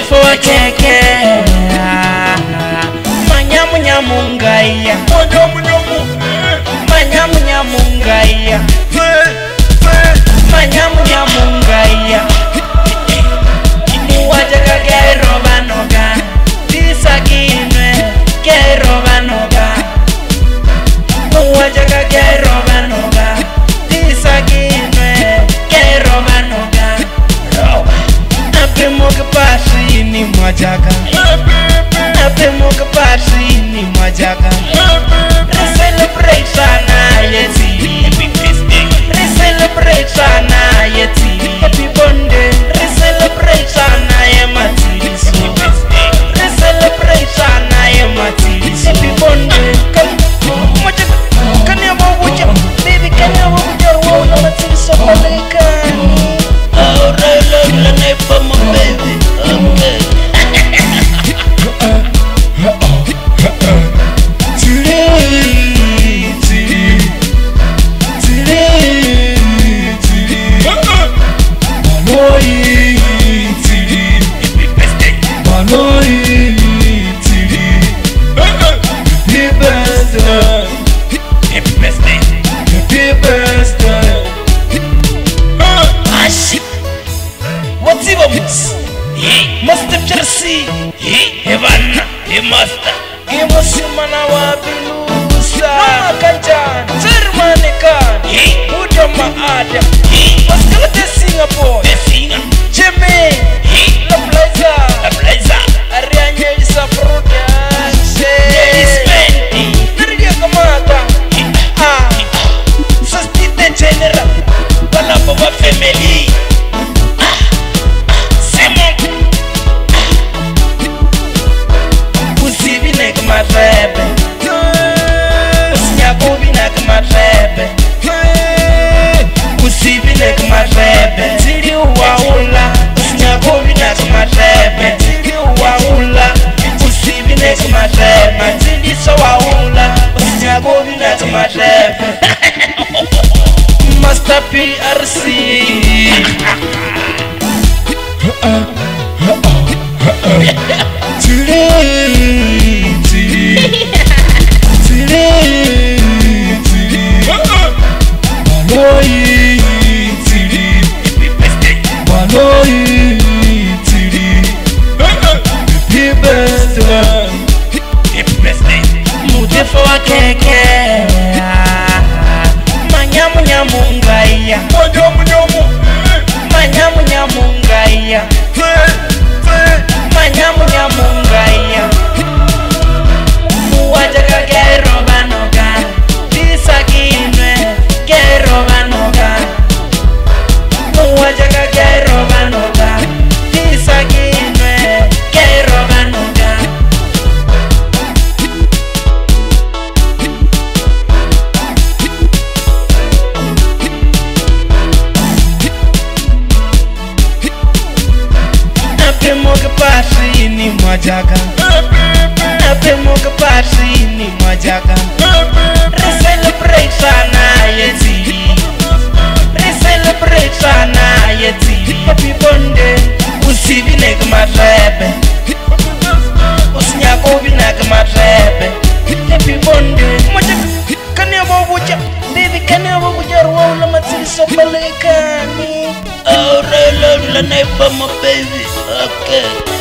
mefo cheke manyamunyamu ngaiya manyamunyamu ngaiya apemoke pasini master. Imusimana wabilusa kanjani sirmanikani udoma adam. Maskala the singapore. Jimmy. Master PRC Today, today, today, today, Baloi Tiri Happy birthday Happy birthday. Mo dé fọwọ́ kẹ̀kẹ́. mungaia apemoke pasini mwajaka apemoke pasini mwajaka Recelebrate sana yeti Recelebrate sana yeti Happy birthday Usivinek matrebe Usinyakuvinek matrebe Happy birthday Moja kanya mabuja Baby kanya mabuja Ruwa matsili sobalekani Oh, roll on the night for my baby. Okay.